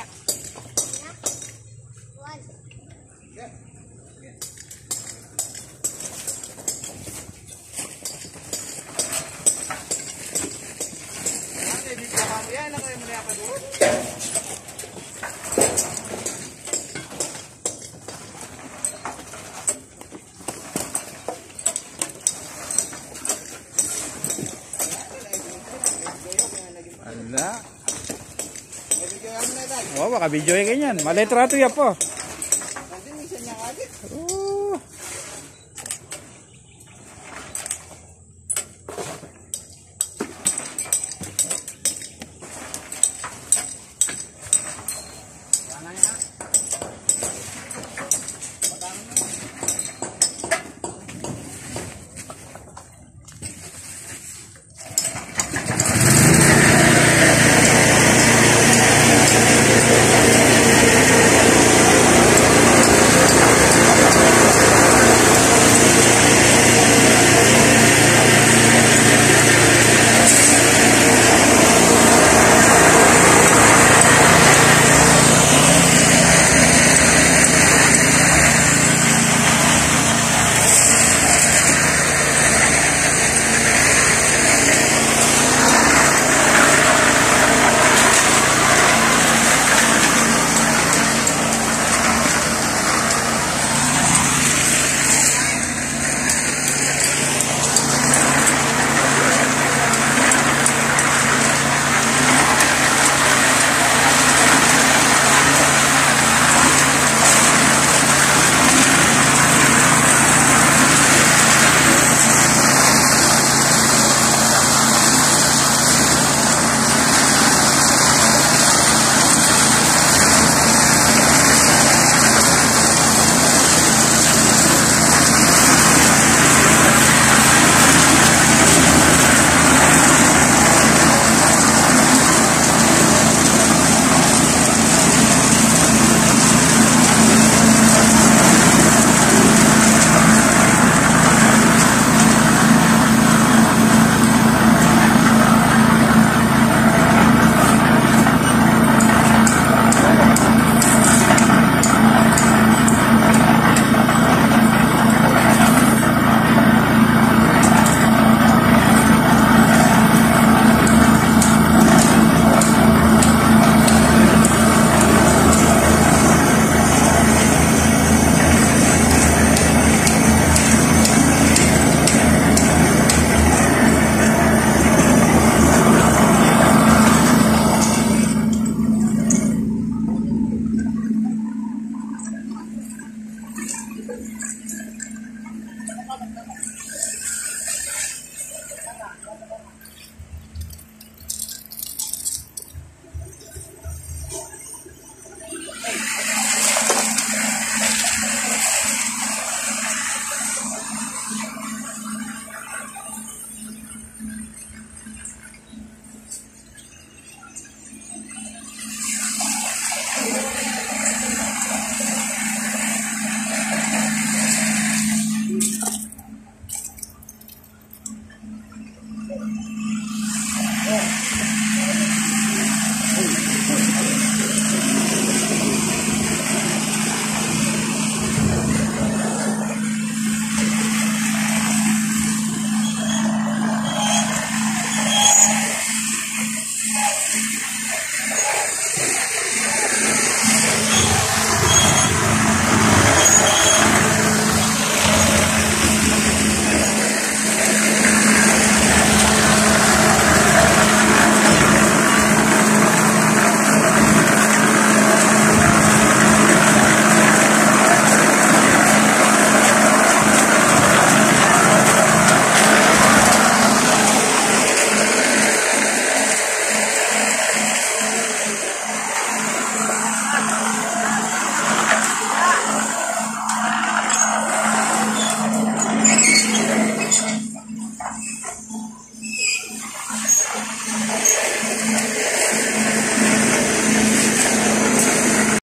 Yan, eh, nakaya mo na yan pa doon. Oh, baka video yan ganyan. Maletrato yan po. Oh.